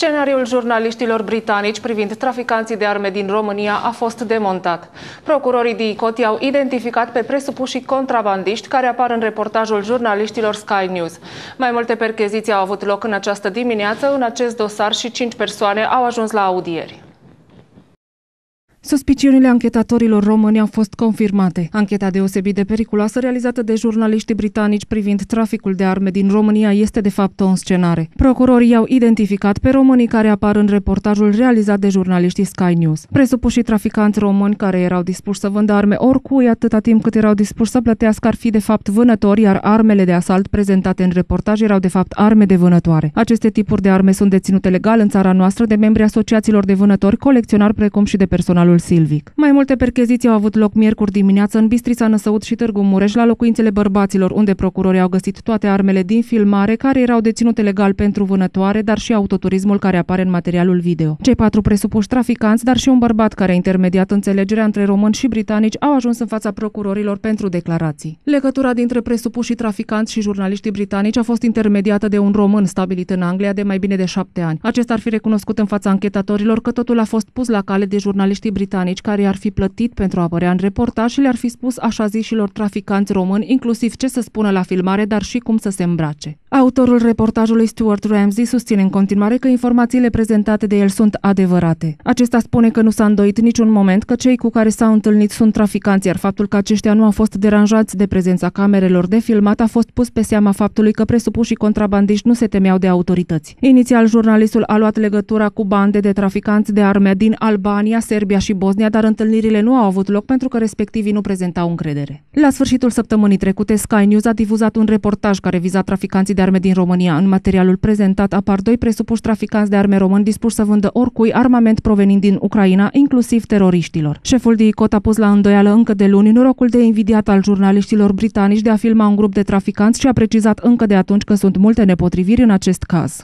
Scenariul jurnaliștilor britanici privind traficanții de arme din România a fost demontat. Procurorii DICOT i-au identificat pe presupuși contrabandiști care apar în reportajul jurnaliștilor Sky News. Mai multe percheziții au avut loc în această dimineață în acest dosar și cinci persoane au ajuns la audieri. Suspiciunile anchetatorilor români au fost confirmate. Ancheta deosebit de periculoasă realizată de jurnaliștii britanici privind traficul de arme din România este de fapt o înscenare. Procurorii au identificat pe românii care apar în reportajul realizat de jurnaliștii Sky News. Presupușii traficanți români care erau dispuși să vândă arme oricui atâta timp cât erau dispuși să plătească ar fi de fapt vânători, iar armele de asalt prezentate în reportaj erau de fapt arme de vânătoare. Aceste tipuri de arme sunt deținute legal în țara noastră de membri asociațiilor de vânători, colecționari precum și de personal personalul silvic. Mai multe percheziții au avut loc miercuri dimineață în Bistrița, Năsăud și Târgu Mureș, la locuințele bărbaților, unde procurorii au găsit toate armele din filmare care erau deținute legal pentru vânătoare, dar și autoturismul care apare în materialul video. Cei patru presupuși traficanți, dar și un bărbat care a intermediat înțelegerea între români și britanici, au ajuns în fața procurorilor pentru declarații. Legătura dintre presupuși traficanți și jurnaliștii britanici a fost intermediată de un român stabilit în Anglia de mai bine de șapte ani. Acesta ar fi recunoscut în fața anchetatorilor că totul a fost pus la cale de jurnaliștii britanici care i-ar fi plătit pentru a apărea în reportaj și le-ar fi spus așa zișilor traficanți români, inclusiv ce să spună la filmare, dar și cum să se îmbrace. Autorul reportajului Stuart Ramsey susține în continuare că informațiile prezentate de el sunt adevărate. Acesta spune că nu s-a îndoit niciun moment că cei cu care s-au întâlnit sunt traficanți, iar faptul că aceștia nu au fost deranjați de prezența camerelor de filmat a fost pus pe seama faptului că presupușii contrabandiști nu se temeau de autorități. Inițial, jurnalistul a luat legătura cu bande de traficanți de arme din Albania, Serbia și Bosnia, dar întâlnirile nu au avut loc pentru că respectivii nu prezentau încredere. La sfârșitul săptămânii trecute, Sky News a difuzat un reportaj care viza traficanții de arme din România. În materialul prezentat apar doi presupuși traficanți de arme români dispuși să vândă oricui armament provenind din Ucraina, inclusiv teroriștilor. Șeful DICOT a pus la îndoială încă de luni norocul de invidiat al jurnaliștilor britanici de a filma un grup de traficanți și a precizat încă de atunci că sunt multe nepotriviri în acest caz.